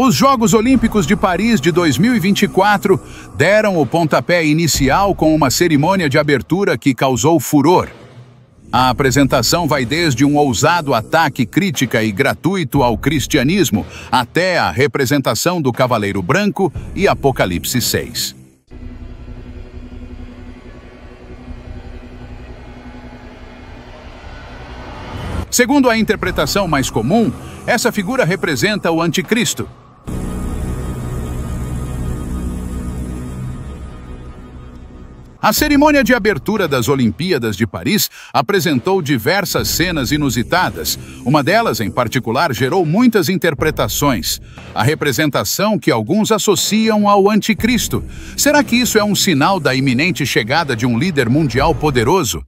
Os Jogos Olímpicos de Paris de 2024 deram o pontapé inicial com uma cerimônia de abertura que causou furor. A apresentação vai desde um ousado ataque crítica e gratuito ao cristianismo até a representação do Cavaleiro Branco e Apocalipse 6. Segundo a interpretação mais comum, essa figura representa o Anticristo, A cerimônia de abertura das Olimpíadas de Paris apresentou diversas cenas inusitadas. Uma delas, em particular, gerou muitas interpretações. A representação que alguns associam ao Anticristo. Será que isso é um sinal da iminente chegada de um líder mundial poderoso?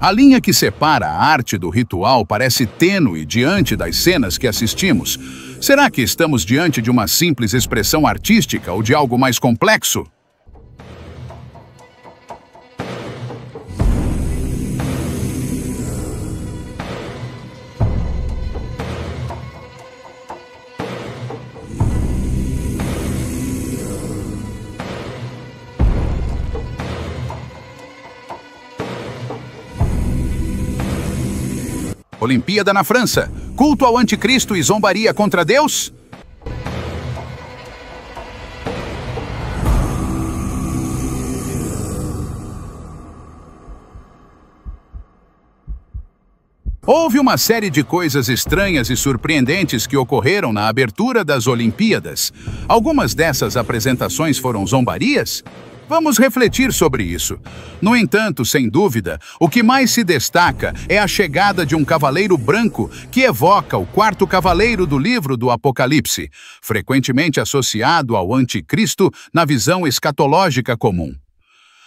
A linha que separa a arte do ritual parece tênue diante das cenas que assistimos. Será que estamos diante de uma simples expressão artística ou de algo mais complexo? Olimpíada na França. Culto ao anticristo e zombaria contra Deus? Houve uma série de coisas estranhas e surpreendentes que ocorreram na abertura das Olimpíadas. Algumas dessas apresentações foram zombarias? Vamos refletir sobre isso. No entanto, sem dúvida, o que mais se destaca é a chegada de um cavaleiro branco que evoca o quarto cavaleiro do livro do Apocalipse, frequentemente associado ao anticristo na visão escatológica comum.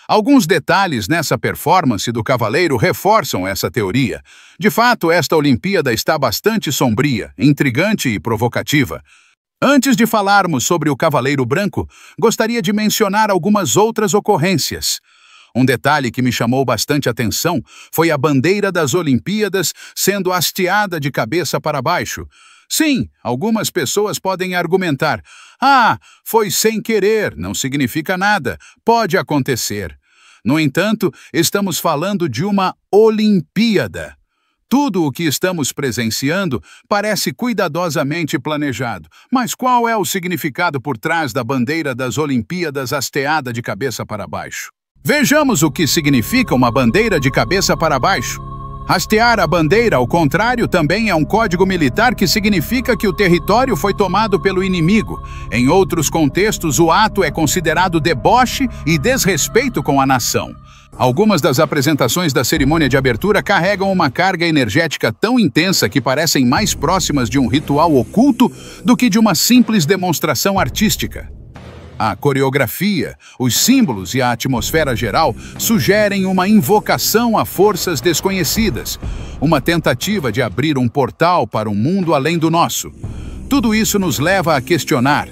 Alguns detalhes nessa performance do cavaleiro reforçam essa teoria. De fato, esta Olimpíada está bastante sombria, intrigante e provocativa. Antes de falarmos sobre o Cavaleiro Branco, gostaria de mencionar algumas outras ocorrências. Um detalhe que me chamou bastante atenção foi a bandeira das Olimpíadas sendo hasteada de cabeça para baixo. Sim, algumas pessoas podem argumentar: ah, foi sem querer, não significa nada, pode acontecer. No entanto, estamos falando de uma Olimpíada. Tudo o que estamos presenciando parece cuidadosamente planejado, mas qual é o significado por trás da bandeira das Olimpíadas hasteada de cabeça para baixo? Vejamos o que significa uma bandeira de cabeça para baixo. Hastear a bandeira, ao contrário, também é um código militar que significa que o território foi tomado pelo inimigo. Em outros contextos, o ato é considerado deboche e desrespeito com a nação. Algumas das apresentações da cerimônia de abertura carregam uma carga energética tão intensa que parecem mais próximas de um ritual oculto do que de uma simples demonstração artística. A coreografia, os símbolos e a atmosfera geral sugerem uma invocação a forças desconhecidas, uma tentativa de abrir um portal para um mundo além do nosso. Tudo isso nos leva a questionar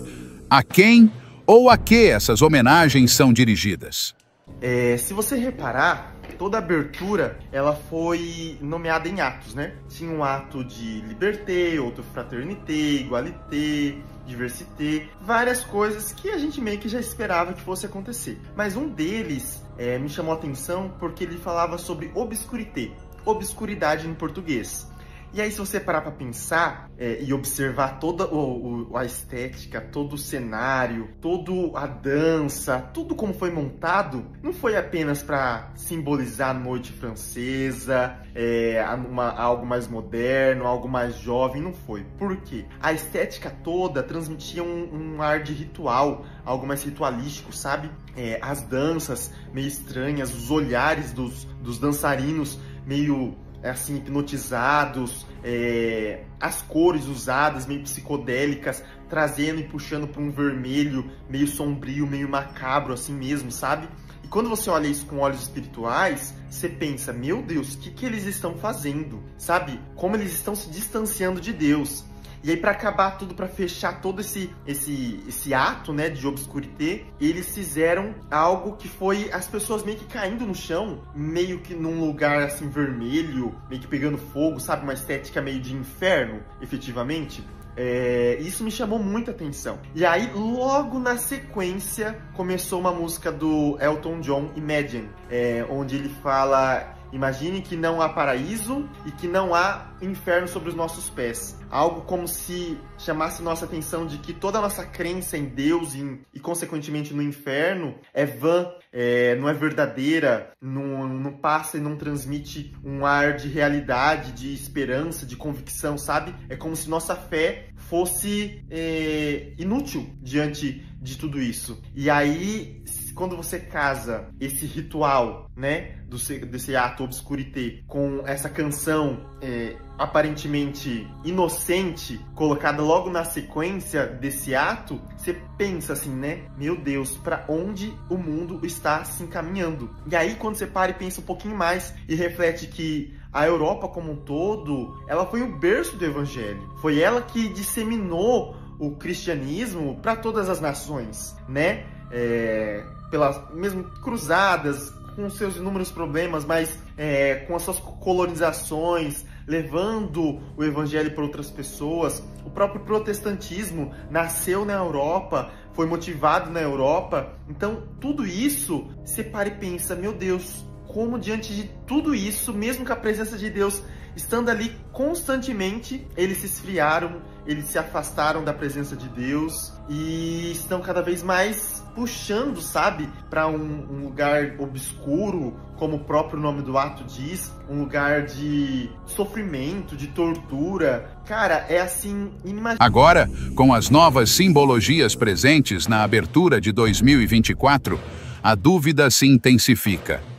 a quem ou a que essas homenagens são dirigidas. É, se você reparar, toda abertura ela foi nomeada em atos, né? Tinha um ato de liberté, outro fraternité, igualité, diversité, várias coisas que a gente meio que já esperava que fosse acontecer. Mas um deles é, me chamou a atenção porque ele falava sobre obscurité, obscuridade em português. E aí, se você parar para pensar é, e observar toda o, o, a estética, todo o cenário, toda a dança, tudo como foi montado, não foi apenas para simbolizar a noite francesa, é, uma, algo mais moderno, algo mais jovem, não foi. Por quê? A estética toda transmitia um, um ar de ritual, algo mais ritualístico, sabe? É, as danças meio estranhas, os olhares dos, dos dançarinos meio assim, hipnotizados, é, as cores usadas meio psicodélicas trazendo e puxando para um vermelho meio sombrio, meio macabro assim mesmo, sabe? E quando você olha isso com olhos espirituais, você pensa, meu Deus, o que, que eles estão fazendo? Sabe? Como eles estão se distanciando de Deus. E aí, para acabar tudo, para fechar todo esse, esse, esse ato, né, de obscurité, eles fizeram algo que foi as pessoas meio que caindo no chão, meio que num lugar assim vermelho, meio que pegando fogo, sabe? Uma estética meio de inferno, efetivamente. É, isso me chamou muita atenção. E aí, logo na sequência, começou uma música do Elton John, Imagine, é, onde ele fala Imagine que não há paraíso e que não há inferno sobre os nossos pés. Algo como se chamasse nossa atenção de que toda a nossa crença em Deus e, consequentemente, no inferno é vã, é, não é verdadeira, não, não passa e não transmite um ar de realidade, de esperança, de convicção, sabe? É como se nossa fé fosse é, inútil diante de tudo isso. E aí quando você casa esse ritual, né, do, desse ato obscurité com essa canção é, aparentemente inocente colocada logo na sequência desse ato, você pensa assim, né, meu Deus, para onde o mundo está se encaminhando? E aí quando você para e pensa um pouquinho mais e reflete que a Europa como um todo, ela foi o berço do evangelho. Foi ela que disseminou o cristianismo para todas as nações, né? É, pelas mesmo cruzadas, com seus inúmeros problemas, mas é, com as suas colonizações, levando o evangelho para outras pessoas. O próprio protestantismo nasceu na Europa, foi motivado na Europa. Então, tudo isso, você para e pensa, meu Deus, como diante de tudo isso, mesmo com a presença de Deus estando ali constantemente, eles se esfriaram, eles se afastaram da presença de Deus e estão cada vez mais puxando, sabe, para um, um, lugar obscuro, como o próprio nome do ato diz, um lugar de sofrimento, de tortura. Cara, é assim inimaginável. Agora, com as novas simbologias presentes na abertura de 2024, a dúvida se intensifica.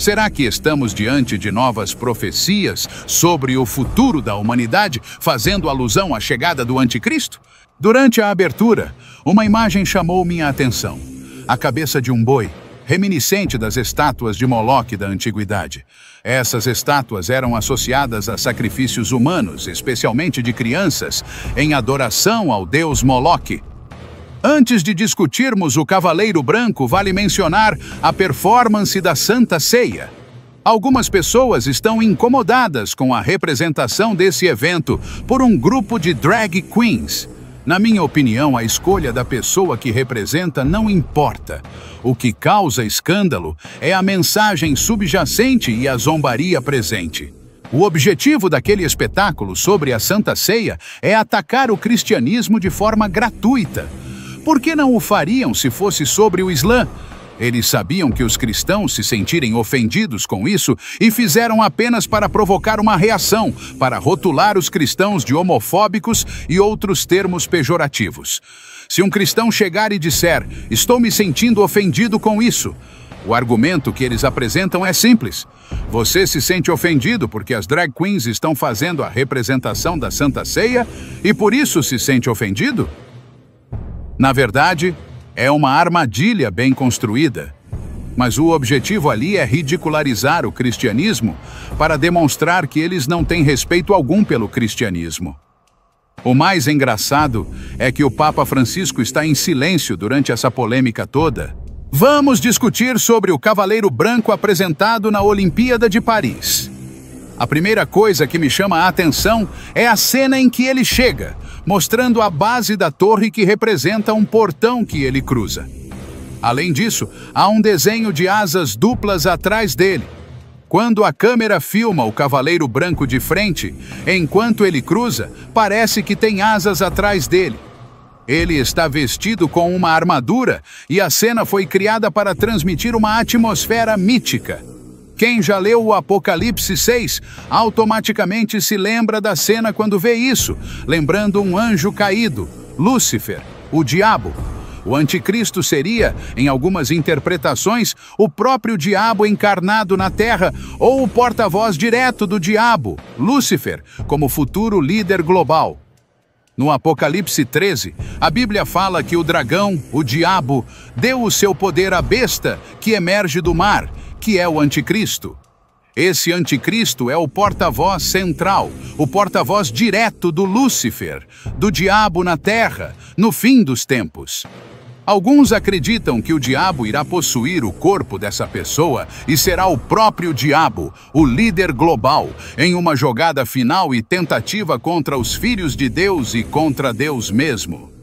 Será que estamos diante de novas profecias sobre o futuro da humanidade, fazendo alusão à chegada do Anticristo? Durante a abertura, uma imagem chamou minha atenção. A cabeça de um boi, reminiscente das estátuas de Moloque da antiguidade. Essas estátuas eram associadas a sacrifícios humanos, especialmente de crianças, em adoração ao deus Moloque, Antes de discutirmos o Cavaleiro Branco, vale mencionar a performance da Santa Ceia. Algumas pessoas estão incomodadas com a representação desse evento por um grupo de drag queens. Na minha opinião, a escolha da pessoa que representa não importa. O que causa escândalo é a mensagem subjacente e a zombaria presente. O objetivo daquele espetáculo sobre a Santa Ceia é atacar o cristianismo de forma gratuita. Por que não o fariam se fosse sobre o Islã? Eles sabiam que os cristãos se sentirem ofendidos com isso e fizeram apenas para provocar uma reação, para rotular os cristãos de homofóbicos e outros termos pejorativos. Se um cristão chegar e disser, estou me sentindo ofendido com isso, o argumento que eles apresentam é simples. Você se sente ofendido porque as drag queens estão fazendo a representação da Santa Ceia e por isso se sente ofendido? Na verdade, é uma armadilha bem construída. Mas o objetivo ali é ridicularizar o cristianismo para demonstrar que eles não têm respeito algum pelo cristianismo. O mais engraçado é que o Papa Francisco está em silêncio durante essa polêmica toda. Vamos discutir sobre o Cavaleiro Branco apresentado na Olimpíada de Paris. A primeira coisa que me chama a atenção é a cena em que ele chega, mostrando a base da torre que representa um portão que ele cruza. Além disso, há um desenho de asas duplas atrás dele. Quando a câmera filma o cavaleiro branco de frente, enquanto ele cruza, parece que tem asas atrás dele. Ele está vestido com uma armadura e a cena foi criada para transmitir uma atmosfera mítica. Quem já leu o Apocalipse 6 automaticamente se lembra da cena quando vê isso, lembrando um anjo caído, Lúcifer, o diabo. O anticristo seria, em algumas interpretações, o próprio diabo encarnado na terra ou o porta-voz direto do diabo, Lúcifer, como futuro líder global. No Apocalipse 13, a Bíblia fala que o dragão, o diabo, deu o seu poder à besta que emerge do mar, que é o anticristo. Esse anticristo é o porta-voz central, o porta-voz direto do Lúcifer, do diabo na terra, no fim dos tempos. Alguns acreditam que o diabo irá possuir o corpo dessa pessoa e será o próprio diabo, o líder global, em uma jogada final e tentativa contra os filhos de Deus e contra Deus mesmo.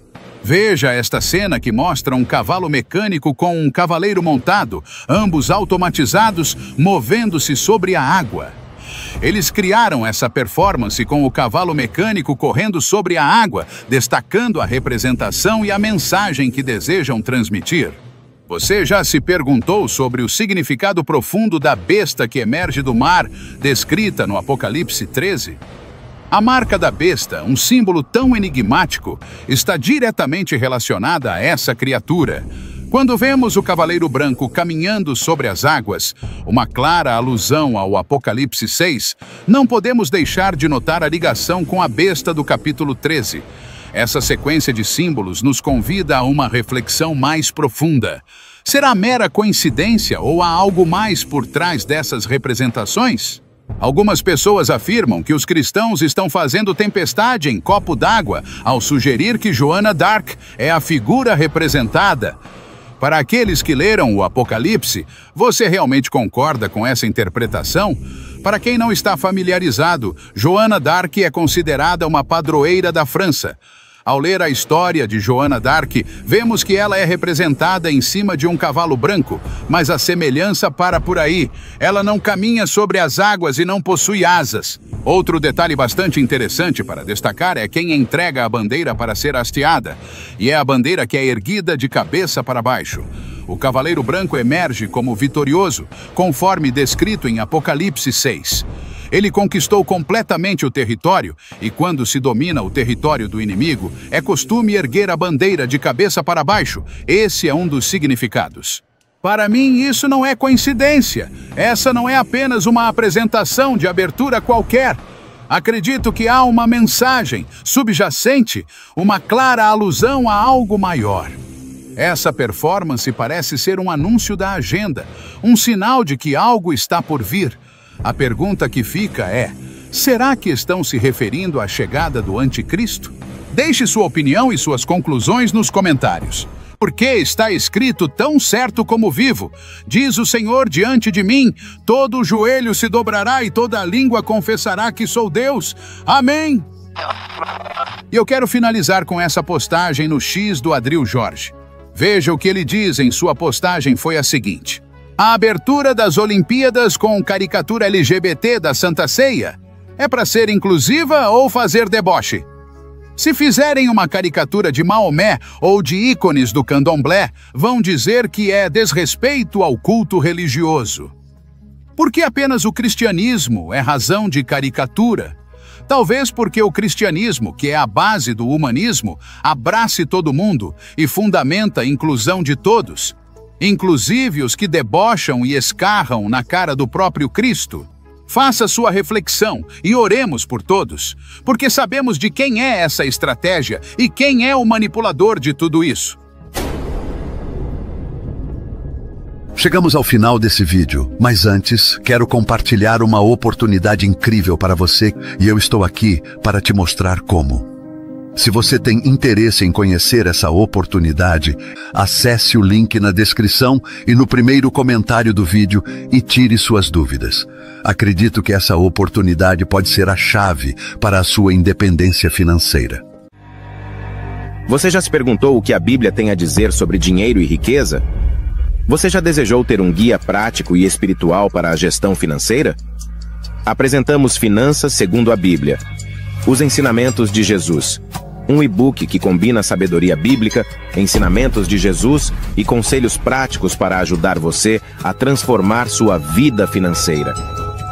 Veja esta cena que mostra um cavalo mecânico com um cavaleiro montado, ambos automatizados, movendo-se sobre a água. Eles criaram essa performance com o cavalo mecânico correndo sobre a água, destacando a representação e a mensagem que desejam transmitir. Você já se perguntou sobre o significado profundo da besta que emerge do mar, descrita no Apocalipse 13? A marca da besta, um símbolo tão enigmático, está diretamente relacionada a essa criatura. Quando vemos o Cavaleiro Branco caminhando sobre as águas, uma clara alusão ao Apocalipse 6, não podemos deixar de notar a ligação com a besta do capítulo 13. Essa sequência de símbolos nos convida a uma reflexão mais profunda. Será mera coincidência ou há algo mais por trás dessas representações? Algumas pessoas afirmam que os cristãos estão fazendo tempestade em copo d'água ao sugerir que Joana Dark é a figura representada. Para aqueles que leram o Apocalipse, você realmente concorda com essa interpretação? Para quem não está familiarizado, Joana d'Arc é considerada uma padroeira da França. Ao ler a história de Joana d'Arc, vemos que ela é representada em cima de um cavalo branco, mas a semelhança para por aí. Ela não caminha sobre as águas e não possui asas. Outro detalhe bastante interessante para destacar é quem entrega a bandeira para ser hasteada, e é a bandeira que é erguida de cabeça para baixo. O cavaleiro branco emerge como vitorioso, conforme descrito em Apocalipse 6. Ele conquistou completamente o território, e quando se domina o território do inimigo, é costume erguer a bandeira de cabeça para baixo. Esse é um dos significados. Para mim, isso não é coincidência. Essa não é apenas uma apresentação de abertura qualquer. Acredito que há uma mensagem subjacente, uma clara alusão a algo maior. Essa performance parece ser um anúncio da agenda, um sinal de que algo está por vir, a pergunta que fica é: será que estão se referindo à chegada do Anticristo? Deixe sua opinião e suas conclusões nos comentários. Por que está escrito tão certo como vivo? Diz o Senhor diante de mim: todo joelho se dobrará e toda língua confessará que sou Deus. Amém. E eu quero finalizar com essa postagem no X do Adril Jorge. Veja o que ele diz em sua postagem foi a seguinte: a abertura das Olimpíadas com caricatura LGBT da Santa Ceia é para ser inclusiva ou fazer deboche? Se fizerem uma caricatura de Maomé ou de ícones do candomblé, vão dizer que é desrespeito ao culto religioso. Por que apenas o cristianismo é razão de caricatura? Talvez porque o cristianismo, que é a base do humanismo, abrace todo mundo e fundamenta a inclusão de todos, inclusive os que debocham e escarram na cara do próprio Cristo. Faça sua reflexão e oremos por todos, porque sabemos de quem é essa estratégia e quem é o manipulador de tudo isso. Chegamos ao final desse vídeo, mas antes quero compartilhar uma oportunidade incrível para você e eu estou aqui para te mostrar como. Se você tem interesse em conhecer essa oportunidade, acesse o link na descrição e no primeiro comentário do vídeo e tire suas dúvidas. Acredito que essa oportunidade pode ser a chave para a sua independência financeira. Você já se perguntou o que a Bíblia tem a dizer sobre dinheiro e riqueza? Você já desejou ter um guia prático e espiritual para a gestão financeira? Apresentamos Finanças segundo a Bíblia. Os ensinamentos de Jesus um e-book que combina sabedoria bíblica, ensinamentos de Jesus e conselhos práticos para ajudar você a transformar sua vida financeira.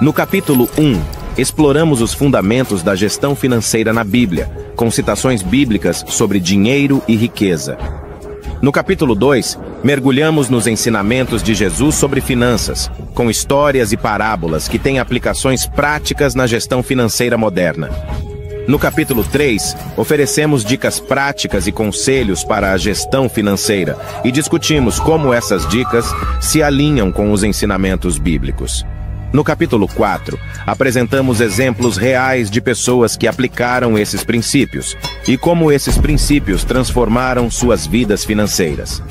No capítulo 1, exploramos os fundamentos da gestão financeira na Bíblia, com citações bíblicas sobre dinheiro e riqueza. No capítulo 2, mergulhamos nos ensinamentos de Jesus sobre finanças, com histórias e parábolas que têm aplicações práticas na gestão financeira moderna. No capítulo 3, oferecemos dicas práticas e conselhos para a gestão financeira e discutimos como essas dicas se alinham com os ensinamentos bíblicos. No capítulo 4, apresentamos exemplos reais de pessoas que aplicaram esses princípios e como esses princípios transformaram suas vidas financeiras.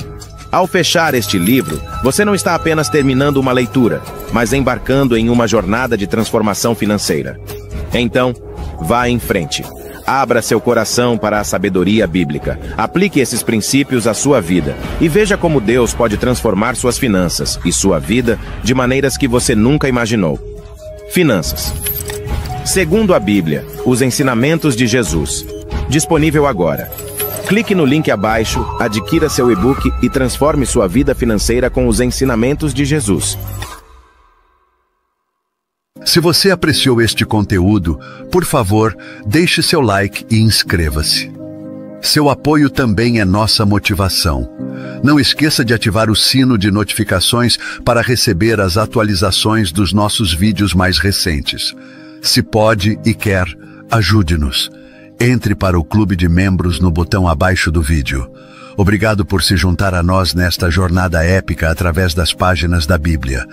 Ao fechar este livro, você não está apenas terminando uma leitura, mas embarcando em uma jornada de transformação financeira. Então, Vá em frente. Abra seu coração para a sabedoria bíblica. Aplique esses princípios à sua vida e veja como Deus pode transformar suas finanças e sua vida de maneiras que você nunca imaginou. Finanças. Segundo a Bíblia, os ensinamentos de Jesus. Disponível agora. Clique no link abaixo, adquira seu e-book e transforme sua vida financeira com os ensinamentos de Jesus. Se você apreciou este conteúdo, por favor, deixe seu like e inscreva-se. Seu apoio também é nossa motivação. Não esqueça de ativar o sino de notificações para receber as atualizações dos nossos vídeos mais recentes. Se pode e quer, ajude-nos. Entre para o clube de membros no botão abaixo do vídeo. Obrigado por se juntar a nós nesta jornada épica através das páginas da Bíblia.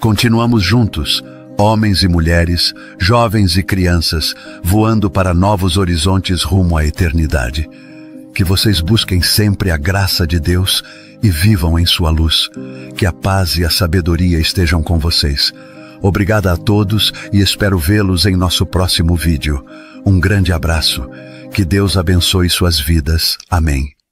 Continuamos juntos Homens e mulheres, jovens e crianças, voando para novos horizontes rumo à eternidade. Que vocês busquem sempre a graça de Deus e vivam em sua luz. Que a paz e a sabedoria estejam com vocês. Obrigada a todos e espero vê-los em nosso próximo vídeo. Um grande abraço. Que Deus abençoe suas vidas. Amém.